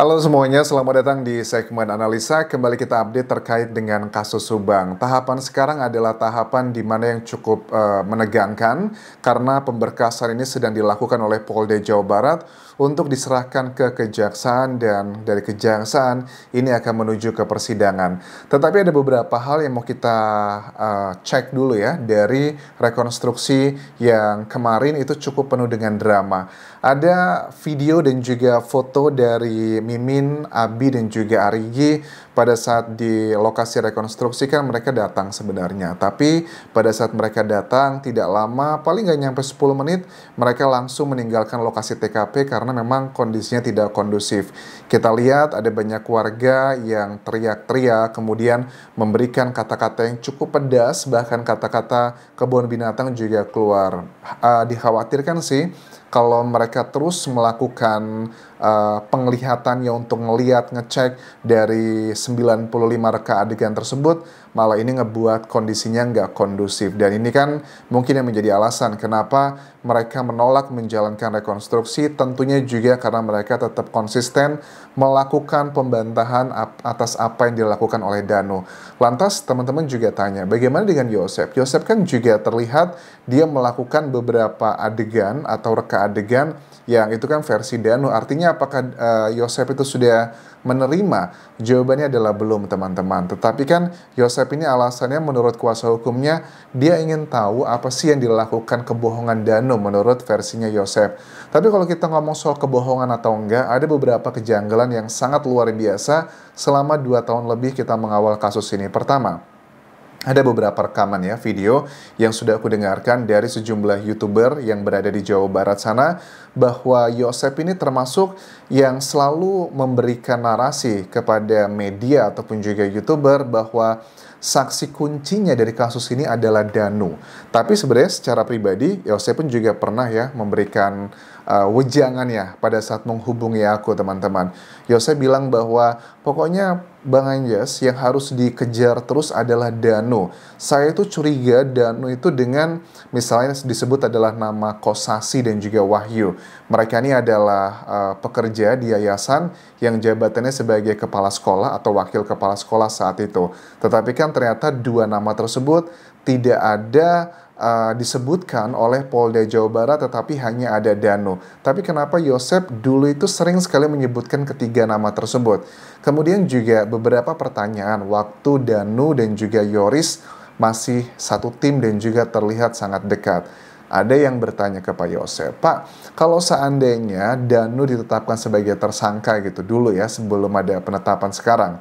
Halo semuanya, selamat datang di segmen analisa. Kembali kita update terkait dengan kasus Subang. Tahapan sekarang adalah tahapan di mana yang cukup uh, menegangkan karena pemberkasan ini sedang dilakukan oleh Polda Jawa Barat untuk diserahkan ke kejaksaan dan dari kejaksaan ini akan menuju ke persidangan. Tetapi ada beberapa hal yang mau kita uh, cek dulu ya dari rekonstruksi yang kemarin itu cukup penuh dengan drama. Ada video dan juga foto dari Mimin, Abi dan juga Arigi pada saat di lokasi rekonstruksi kan mereka datang sebenarnya. Tapi pada saat mereka datang tidak lama, paling nggak nyampe 10 menit, mereka langsung meninggalkan lokasi TKP karena memang kondisinya tidak kondusif. Kita lihat ada banyak warga yang teriak-teriak, kemudian memberikan kata-kata yang cukup pedas, bahkan kata-kata kebun binatang juga keluar. Uh, dikhawatirkan sih kalau mereka terus melakukan uh, penglihatannya untuk ngeliat, ngecek dari 95 reka adegan tersebut, malah ini ngebuat kondisinya nggak kondusif. Dan ini kan mungkin yang menjadi alasan kenapa mereka menolak menjalankan rekonstruksi, tentunya juga karena mereka tetap konsisten melakukan pembantahan atas apa yang dilakukan oleh Danu. Lantas teman-teman juga tanya, bagaimana dengan Yosef? Yosef kan juga terlihat dia melakukan beberapa adegan atau reka adegan yang itu kan versi Danu. Artinya apakah uh, itu sudah menerima? Jawabannya adalah belum teman-teman. Tetapi kan Yosef ini alasannya menurut kuasa hukumnya dia ingin tahu apa sih yang dilakukan kebohongan Danu menurut versinya Yosef. Tapi kalau kita ngomong soal kebohongan atau enggak, ada beberapa kejanggalan yang sangat luar biasa selama dua tahun lebih kita mengawal kasus ini. Pertama, ada beberapa rekaman ya video yang sudah aku dengarkan dari sejumlah youtuber yang berada di Jawa Barat sana bahwa Yosep ini termasuk yang selalu memberikan narasi kepada media ataupun juga youtuber bahwa saksi kuncinya dari kasus ini adalah Danu. Tapi sebenarnya secara pribadi Yosep pun juga pernah ya memberikan uh, wejangan ya pada saat menghubungi aku teman-teman. Yosef bilang bahwa pokoknya Bang Anjas yang harus dikejar terus adalah Danu. Saya itu curiga Danu itu dengan misalnya disebut adalah nama Kosasi dan juga Wahyu. Mereka ini adalah uh, pekerja di yayasan yang jabatannya sebagai kepala sekolah atau wakil kepala sekolah saat itu. Tetapi kan ternyata dua nama tersebut tidak ada uh, disebutkan oleh Polda Jawa Barat tetapi hanya ada Danu. Tapi kenapa Yosep dulu itu sering sekali menyebutkan ketiga nama tersebut? Kemudian juga beberapa pertanyaan waktu Danu dan juga Yoris masih satu tim dan juga terlihat sangat dekat. Ada yang bertanya ke Pak Yosep, Pak, kalau seandainya Danu ditetapkan sebagai tersangka gitu dulu ya sebelum ada penetapan sekarang.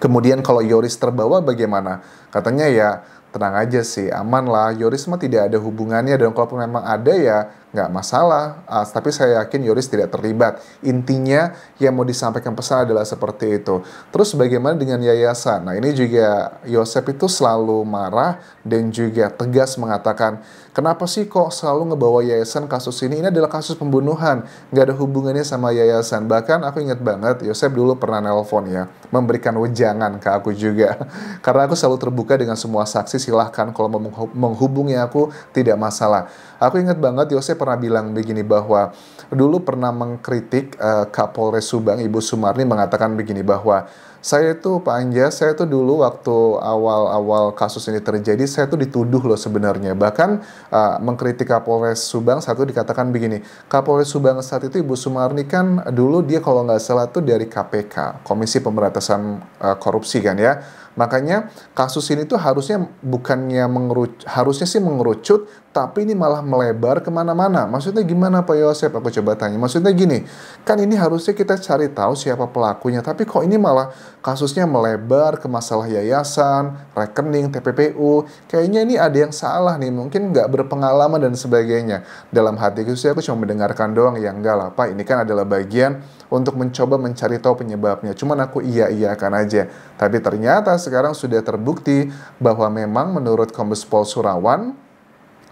Kemudian kalau Yoris terbawa bagaimana? Katanya ya tenang aja sih, aman lah. Yoris mah tidak ada hubungannya dan kalaupun memang ada ya nggak masalah. Uh, tapi saya yakin Yoris tidak terlibat. Intinya yang mau disampaikan pesan adalah seperti itu. Terus bagaimana dengan yayasan? Nah ini juga Yosep itu selalu marah dan juga tegas mengatakan, kenapa sih kok selalu ngebawa yayasan kasus ini? Ini adalah kasus pembunuhan, nggak ada hubungannya sama yayasan. Bahkan aku ingat banget Yosep dulu pernah nelpon ya, memberikan wejangan ke aku juga. Karena aku selalu terbuka dengan semua saksi, silahkan kalau mau menghubungi aku tidak masalah. Aku ingat banget Yosep pernah bilang begini bahwa dulu pernah mengkritik uh, Kapolres Subang Ibu Sumarni mengatakan begini bahwa saya itu Pak Anja, saya itu dulu waktu awal-awal kasus ini terjadi, saya itu dituduh loh sebenarnya. Bahkan uh, mengkritik Kapolres Subang saat itu dikatakan begini, Kapolres Subang saat itu Ibu Sumarni kan dulu dia kalau nggak salah tuh dari KPK, Komisi Pemberantasan uh, Korupsi kan ya. Makanya kasus ini tuh harusnya bukannya mengerucut, harusnya sih mengerucut, tapi ini malah melebar ke mana-mana. Maksudnya gimana Pak Yosep? Aku coba tanya. Maksudnya gini, kan ini harusnya kita cari tahu siapa pelakunya, tapi kok ini malah kasusnya melebar ke masalah yayasan, rekening, TPPU. Kayaknya ini ada yang salah nih, mungkin nggak berpengalaman dan sebagainya. Dalam hatiku sih aku cuma mendengarkan doang, ya enggak lah Pak, ini kan adalah bagian untuk mencoba mencari tahu penyebabnya. Cuman aku iya-iyakan aja. Tapi ternyata sekarang sudah terbukti bahwa memang menurut Kombes Pol Surawan,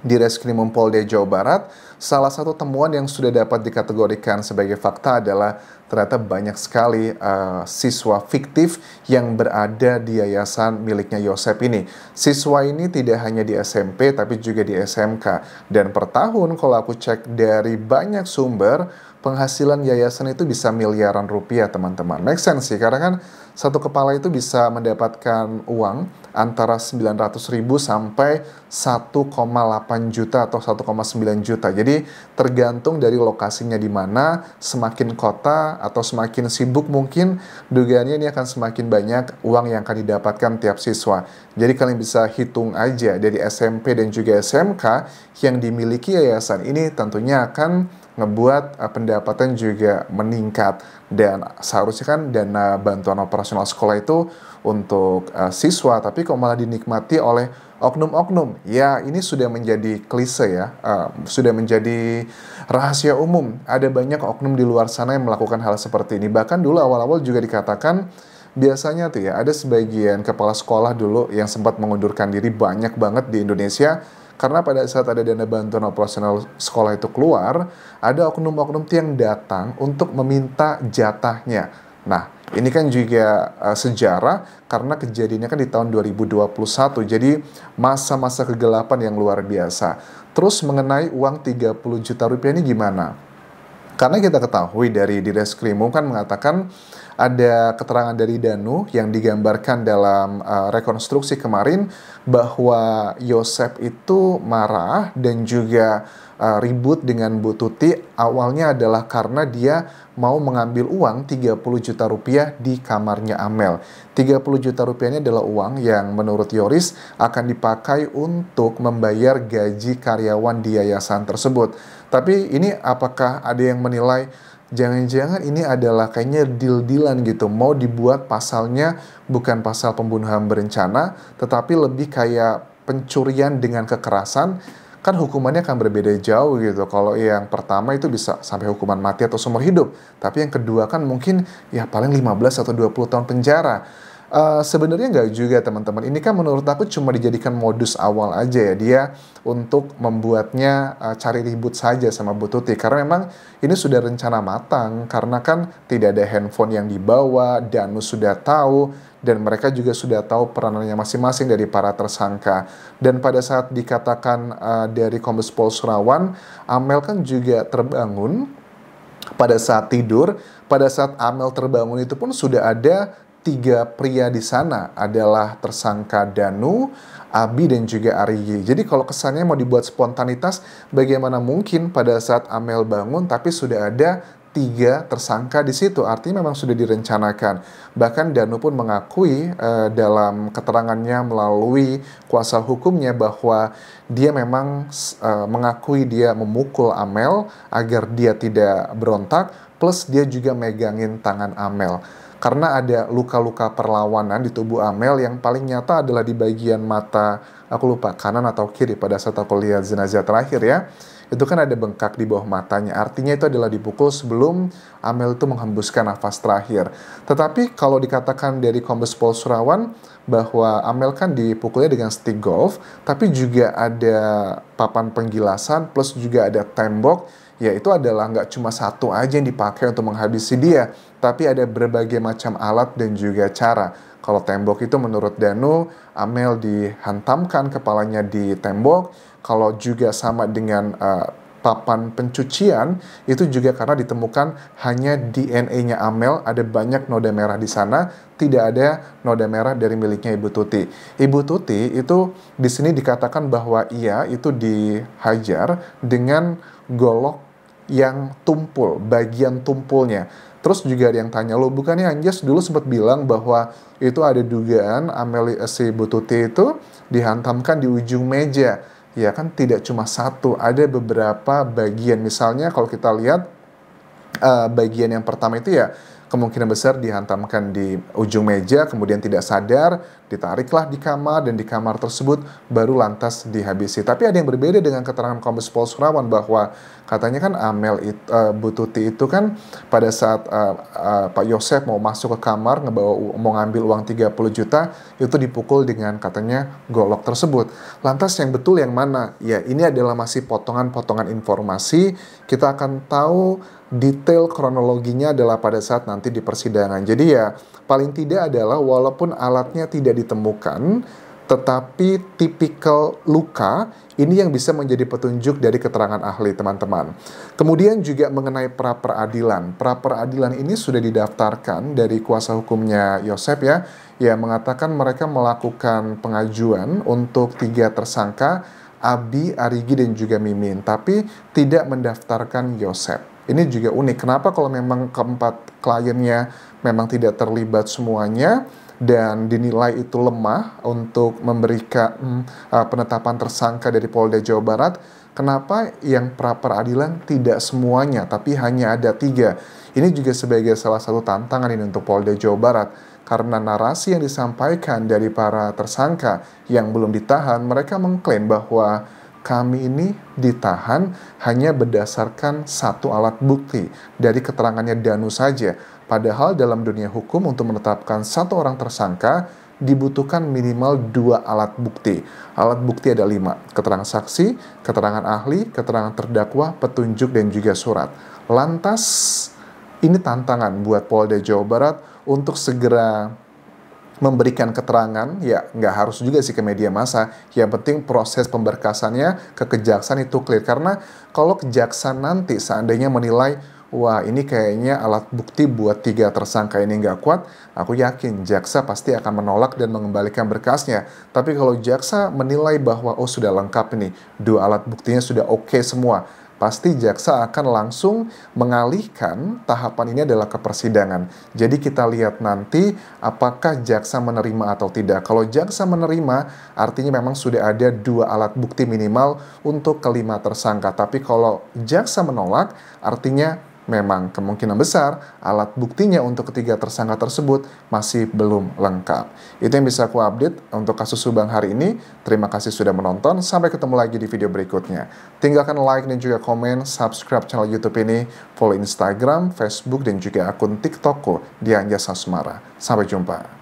di Reskrimum Polda Jawa Barat, salah satu temuan yang sudah dapat dikategorikan sebagai fakta adalah ternyata banyak sekali uh, siswa fiktif yang berada di yayasan miliknya Yosep ini. Siswa ini tidak hanya di SMP tapi juga di SMK. Dan per tahun kalau aku cek dari banyak sumber, penghasilan yayasan itu bisa miliaran rupiah teman-teman. Make sense sih karena kan satu kepala itu bisa mendapatkan uang antara 900 ribu sampai 1,8 juta atau 1,9 juta. Jadi tergantung dari lokasinya di mana, semakin kota atau semakin sibuk mungkin dugaannya ini akan semakin banyak uang yang akan didapatkan tiap siswa. Jadi kalian bisa hitung aja dari SMP dan juga SMK yang dimiliki yayasan ini tentunya akan ngebuat uh, pendapatan juga meningkat. Dan seharusnya kan dana bantuan operasional sekolah itu untuk uh, siswa tapi kok malah dinikmati oleh oknum-oknum. Ya ini sudah menjadi klise ya uh, sudah menjadi rahasia umum. Ada banyak oknum di luar sana yang melakukan hal seperti ini. Bahkan dulu awal-awal juga dikatakan biasanya tuh ya ada sebagian kepala sekolah dulu yang sempat mengundurkan diri banyak banget di Indonesia karena pada saat ada dana bantuan operasional sekolah itu keluar, ada oknum-oknum yang datang untuk meminta jatahnya. Nah, ini kan juga uh, sejarah karena kejadiannya kan di tahun 2021. Jadi masa-masa kegelapan yang luar biasa. Terus mengenai uang 30 juta rupiah ini gimana? Karena kita ketahui dari Direskrimum kan mengatakan ada keterangan dari Danu yang digambarkan dalam uh, rekonstruksi kemarin bahwa Yosep itu marah dan juga uh, ribut dengan Bu Tuti awalnya adalah karena dia mau mengambil uang 30 juta rupiah di kamarnya Amel. 30 juta rupiah ini adalah uang yang menurut Yoris akan dipakai untuk membayar gaji karyawan di yayasan tersebut. Tapi ini apakah ada yang menilai jangan-jangan ini adalah kayaknya deal-dealan gitu. Mau dibuat pasalnya bukan pasal pembunuhan berencana, tetapi lebih kayak pencurian dengan kekerasan kan hukumannya akan berbeda jauh gitu. Kalau yang pertama itu bisa sampai hukuman mati atau seumur hidup. Tapi yang kedua kan mungkin ya paling 15 atau 20 tahun penjara. Uh, sebenarnya nggak juga teman-teman. Ini kan menurut aku cuma dijadikan modus awal aja ya dia untuk membuatnya uh, cari ribut saja sama Bu Tuti karena memang ini sudah rencana matang karena kan tidak ada handphone yang dibawa, Danu sudah tahu dan mereka juga sudah tahu peranannya masing-masing dari para tersangka. Dan pada saat dikatakan uh, dari Kombes Pol Surawan, Amel kan juga terbangun pada saat tidur, pada saat Amel terbangun itu pun sudah ada tiga pria di sana adalah tersangka Danu, Abi dan juga Ariyi. Jadi kalau kesannya mau dibuat spontanitas, bagaimana mungkin pada saat Amel bangun tapi sudah ada tiga tersangka di situ. Artinya memang sudah direncanakan. Bahkan Danu pun mengakui uh, dalam keterangannya melalui kuasa hukumnya bahwa dia memang uh, mengakui dia memukul Amel agar dia tidak berontak. Plus dia juga megangin tangan Amel karena ada luka-luka perlawanan di tubuh Amel yang paling nyata adalah di bagian mata aku lupa kanan atau kiri pada saat aku lihat jenazah terakhir ya itu kan ada bengkak di bawah matanya artinya itu adalah dipukul sebelum Amel itu menghembuskan nafas terakhir tetapi kalau dikatakan dari Kombes Pol Surawan bahwa Amel kan dipukulnya dengan stick golf tapi juga ada papan penggilasan plus juga ada tembok ya itu adalah nggak cuma satu aja yang dipakai untuk menghabisi dia, tapi ada berbagai macam alat dan juga cara. Kalau tembok itu menurut Danu, Amel dihantamkan kepalanya di tembok. Kalau juga sama dengan uh, papan pencucian itu juga karena ditemukan hanya DNA-nya Amel ada banyak noda merah di sana tidak ada noda merah dari miliknya Ibu Tuti. Ibu Tuti itu di sini dikatakan bahwa ia itu dihajar dengan golok yang tumpul, bagian tumpulnya. Terus juga ada yang tanya, lo bukannya Anjas dulu sempat bilang bahwa itu ada dugaan Ameli si Bututi itu dihantamkan di ujung meja. Ya kan tidak cuma satu, ada beberapa bagian. Misalnya kalau kita lihat uh, bagian yang pertama itu ya kemungkinan besar dihantamkan di ujung meja, kemudian tidak sadar, ditariklah di kamar, dan di kamar tersebut baru lantas dihabisi. Tapi ada yang berbeda dengan keterangan Kombes Pol Surawan bahwa katanya kan Amel it, uh, Bututi itu kan pada saat uh, uh, Pak Yosef mau masuk ke kamar, ngebawa mau ngambil uang 30 juta, itu dipukul dengan katanya golok tersebut. Lantas yang betul yang mana? Ya ini adalah masih potongan-potongan informasi, kita akan tahu detail kronologinya adalah pada saat nanti di persidangan. Jadi ya paling tidak adalah walaupun alatnya tidak ditemukan, tetapi tipikal luka ini yang bisa menjadi petunjuk dari keterangan ahli teman-teman. Kemudian juga mengenai pra peradilan. Pra peradilan ini sudah didaftarkan dari kuasa hukumnya Yosep ya, yang mengatakan mereka melakukan pengajuan untuk tiga tersangka Abi, Arigi, dan juga Mimin, tapi tidak mendaftarkan Yosep. Ini juga unik. Kenapa kalau memang keempat kliennya memang tidak terlibat semuanya, dan dinilai itu lemah untuk memberikan uh, penetapan tersangka dari Polda Jawa Barat, kenapa yang pra peradilan tidak semuanya, tapi hanya ada tiga? Ini juga sebagai salah satu tantangan ini untuk Polda Jawa Barat, karena narasi yang disampaikan dari para tersangka yang belum ditahan, mereka mengklaim bahwa kami ini ditahan hanya berdasarkan satu alat bukti dari keterangannya Danu saja Padahal dalam dunia hukum untuk menetapkan satu orang tersangka dibutuhkan minimal dua alat bukti. Alat bukti ada lima, keterangan saksi, keterangan ahli, keterangan terdakwa, petunjuk, dan juga surat. Lantas, ini tantangan buat Polda Jawa Barat untuk segera memberikan keterangan, ya nggak harus juga sih ke media massa, yang penting proses pemberkasannya ke kejaksaan itu clear. Karena kalau kejaksaan nanti seandainya menilai wah ini kayaknya alat bukti buat tiga tersangka ini nggak kuat, aku yakin jaksa pasti akan menolak dan mengembalikan berkasnya. Tapi kalau jaksa menilai bahwa oh sudah lengkap ini, dua alat buktinya sudah oke okay semua, pasti jaksa akan langsung mengalihkan tahapan ini adalah ke persidangan. Jadi kita lihat nanti apakah jaksa menerima atau tidak. Kalau jaksa menerima, artinya memang sudah ada dua alat bukti minimal untuk kelima tersangka. Tapi kalau jaksa menolak, artinya memang kemungkinan besar alat buktinya untuk ketiga tersangka tersebut masih belum lengkap. Itu yang bisa aku update untuk kasus Subang hari ini. Terima kasih sudah menonton. Sampai ketemu lagi di video berikutnya. Tinggalkan like dan juga komen, subscribe channel YouTube ini, follow Instagram, Facebook, dan juga akun TikTokku di Anjasa Semara. Sampai jumpa.